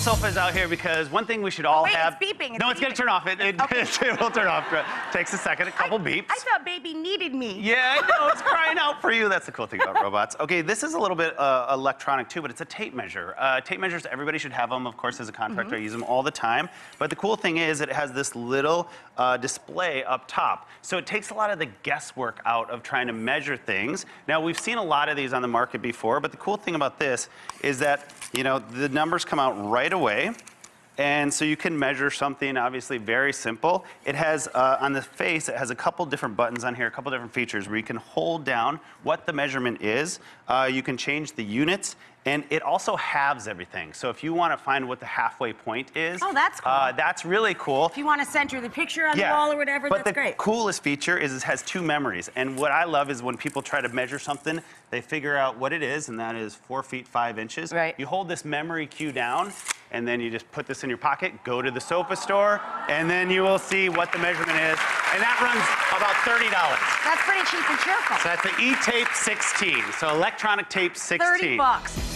sofas out here because one thing we should all wait, have. it's beeping, it's no, it's gonna turn off. It, it, Okay. it will turn off. Takes a second, a couple I, beeps. I thought baby needed me. Yeah, I know. It's crying out for you. That's the cool thing about robots. Okay, this is a little bit uh, electronic too, but it's a tape measure. Uh, tape measures, everybody should have them. Of course, as a contractor, I use them all the time. But the cool thing is, it has this little uh, display up top. So it takes a lot of the guesswork out of trying to measure things. Now, we've seen a lot of these on the market before, but the cool thing about this is that, you know, the numbers come out right away. And so you can measure something obviously very simple. It has uh, on the face, it has a couple different buttons on here, a couple different features where you can hold down what the measurement is. Uh, you can change the units, and it also halves everything. So if you want to find what the halfway point is, Oh, that's cool. Uh, that's really cool. If you want to center the picture on the wall or whatever, but that's the coolest feature is it has two memories. And what I love is when people try to measure something, they figure out what it is, and that is four feet five inches. Right. You hold this memory cue down, and then you just put this in your pocket, go to the sofa store, and then you will see what the measurement is. And that runs about $30. That's pretty cheap and cheerful. So that's the E-Tape 16. So electronic tape 16. 30 bucks.